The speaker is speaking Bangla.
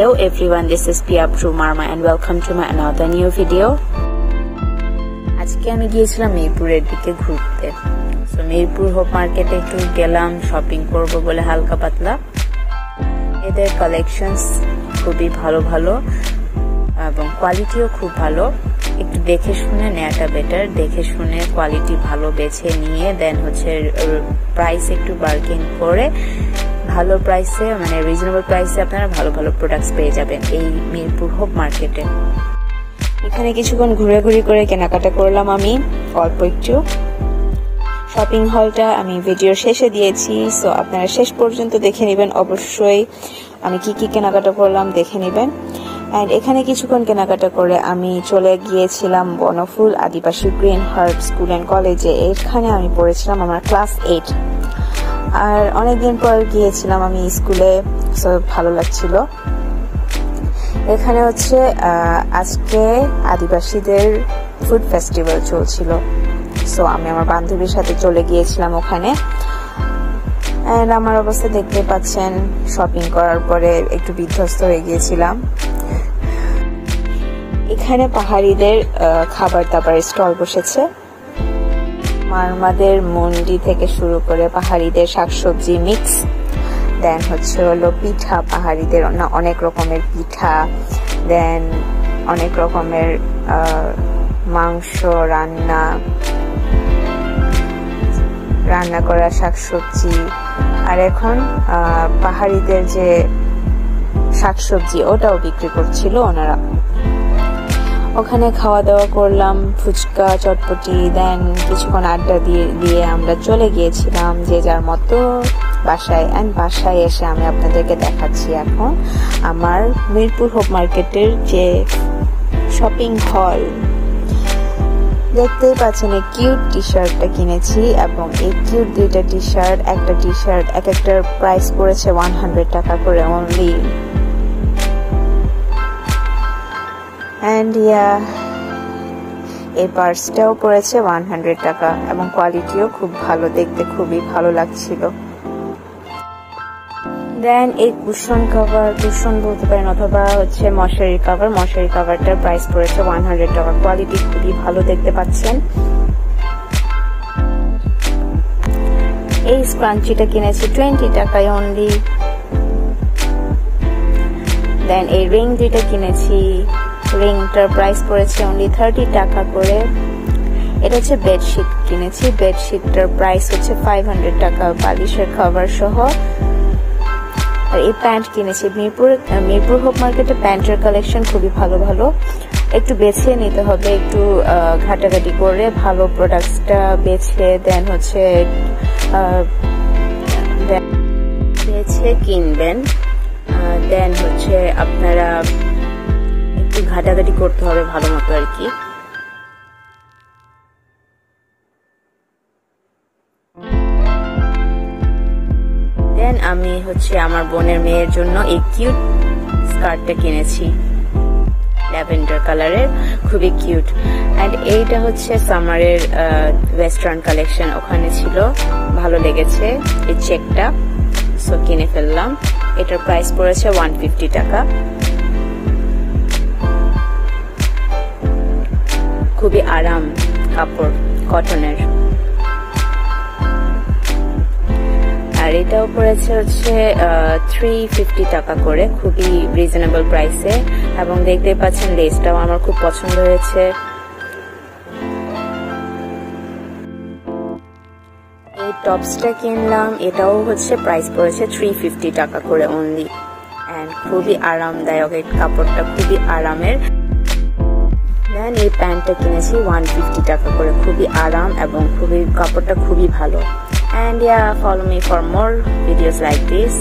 Hello everyone, this is Pia Marma and welcome to my another new video. আজকে আমি গিয়েছিলাম মিরপুরের দিকে ঘুরতে। সো মিরপুর হোপ মার্কেটে একটু গেলাম শপিং করব বলে হালকা পাতলা। এদের কালেকশনস খুবই ভালো ভালো এবং কোয়ালিটিও খুব ভালো। একটু দেখে শুনে নেওয়াটা বেটার দেখে শুনে কোয়ালিটি ভালো বেছে নিয়ে দেন হচ্ছে প্রাইস একটু বার্গেন করে ভালো প্রাইসে মানে রিজনেবল প্রাইসে আপনারা ভালো ভালো প্রোডাক্টস পেয়ে যাবেন এই মিরপুর হোপ মার্কেটে এখানে কিছুক্ষণ ঘুরে করে কেনাকাটা করলাম আমি, অল্প একটু। শপিং হলটা আমি ভিডিওর শেষে দিয়েছি সো আপনারা শেষ পর্যন্ত দেখে নেবেন অবশ্যই আমি কি কি কেনাকাটা করলাম, দেখে নেবেন। অ্যান্ড এখানে কিছুক্ষণ কেনাকাটা করে আমি চলে গিয়েছিলাম Banaphool Adibasi green herb school and কলেজে এখানে আমি পড়েছিলাম আমার ক্লাস এইট আর অনেকদিন পর গিয়েছিলাম আমি স্কুলে ভালো লাগছিল। এখানে হচ্ছে আজকে আদিবাসীদের ফুড ফেস্টিভ্যাল চলছিল। সো আমি আমার বান্ধবীর সাথে চলে গিয়েছিলাম ওখানে। অ্যান্ড আমার অবস্থা দেখতে পাচ্ছেন শপিং করার পরে একটু বিধ্বস্ত হয়ে গিয়েছিলাম। এখানে পাহাড়িদের খাবার দাবার স্টল বসেছে। মারমাদের মন্ডি থেকে শুরু করে পাহাড়িদের শাকসবজি মিক্স। দেন হচ্ছে হলো পিঠা, পাহাড়িদের অনেক রকমের পিঠা। দেন অনেক রকমের মাংস রান্না। রান্না করা শাকসবজি। আর এখন পাহাড়িদের যে শাকসবজি, ওটাও বিক্রি করছিল ওনারা। ওখানে খাওয়া দাওয়া করলাম, ফুচকা, চটপটি, দেন কিছুক্ষণ আড্ডা দিয়ে দিয়ে আমরা চলে গিয়েছিলাম যে যার মতো বাসায়। অ্যান্ড বাসায় এসে আমি আপনাদেরকে দেখাচ্ছি এখন আমার মিরপুর হোপ মার্কেটের যে শপিং হল দেখতেই পাচ্ছেন এই কিউট টি শার্টটা কিনেছি এবং এই কিউট দুইটা টি শার্ট একটা টি শার্ট এক একটার প্রাইস পড়েছে ওয়ান হান্ড্রেড টাকা করে অনলি অ্যান্ড ইয়া এই পার্সটাও পড়েছে ওয়ান হান্ড্রেড টাকা এবং কোয়ালিটিও খুব ভালো, দেখতে খুবই ভালো লাগছিল। দেন এই কুশন কভার কুশন বলতে পারেন অথবা হচ্ছে মশারি কভার মশারি কভারটার প্রাইস পড়েছে ওয়ান হান্ড্রেড টাকা। কোয়ালিটি খুবই ভালো দেখতে পাচ্ছেন। এই স্ক্রাঞ্চিটা কিনেছি টোয়েন্টি টাকায় অনলি দেন এই রিং দুইটা কিনেছি রিংটার প্রাইস পড়েছে অনলি থার্টি টাকা করে। এটা হচ্ছে বেডশিট কিনেছি। বেডশিটটার প্রাইস হচ্ছে ফাইভ হান্ড্রেড টাকা বালিশের খাবার সহ। আর এই প্যান্ট কিনেছি। মিরপুর মিরপুর হোপ মার্কেটে প্যান্টের কালেকশন খুবই ভালো ভালো। একটু বেছে নিতে হবে, একটু ঘাটাঘাটি করে ভালো প্রোডাক্টসটা বেছে দেন হচ্ছে বেছে কিনবেন। দেন হচ্ছে আপনারা একটু ঘাটাঘাটি করতে হবে ভালো মতো আর কি। দেন আমি হচ্ছে আমার বোনের মেয়ের জন্য এই কিউট স্কার্টটা কিনেছি। ল্যাভেন্ডার কালারের খুবই কিউট অ্যান্ড এইটা হচ্ছে সামারের ওয়েস্টার্ন কালেকশন ওখানে ছিল, ভালো লেগেছে এই চেকটা সো কিনে ফেললাম। এটার প্রাইস পড়েছে ওয়ান ফিফটি টাকা। খুবই আরাম কাপড় কটনের আর এটাও পড়েছে হচ্ছে থ্রি ফিফটি টাকা করে, খুবই রিজনেবল প্রাইসে এবং দেখতে পাচ্ছেন লেসটাও আমার খুব পছন্দ হয়েছে। এই টপসটা কিনলাম, এটাও হচ্ছে প্রাইস পড়েছে থ্রি ফিফটি টাকা করে অনলি অ্যান্ড খুবই আরামদায়ক এই কাপড়টা, খুবই আরামের। দেন এই প্যান্টটা কিনেছি ওয়ান ফিফটি টাকা করে। খুবই আরাম এবং খুবই, কাপড়টা খুবই ভালো। And yeah follow me for more videos like this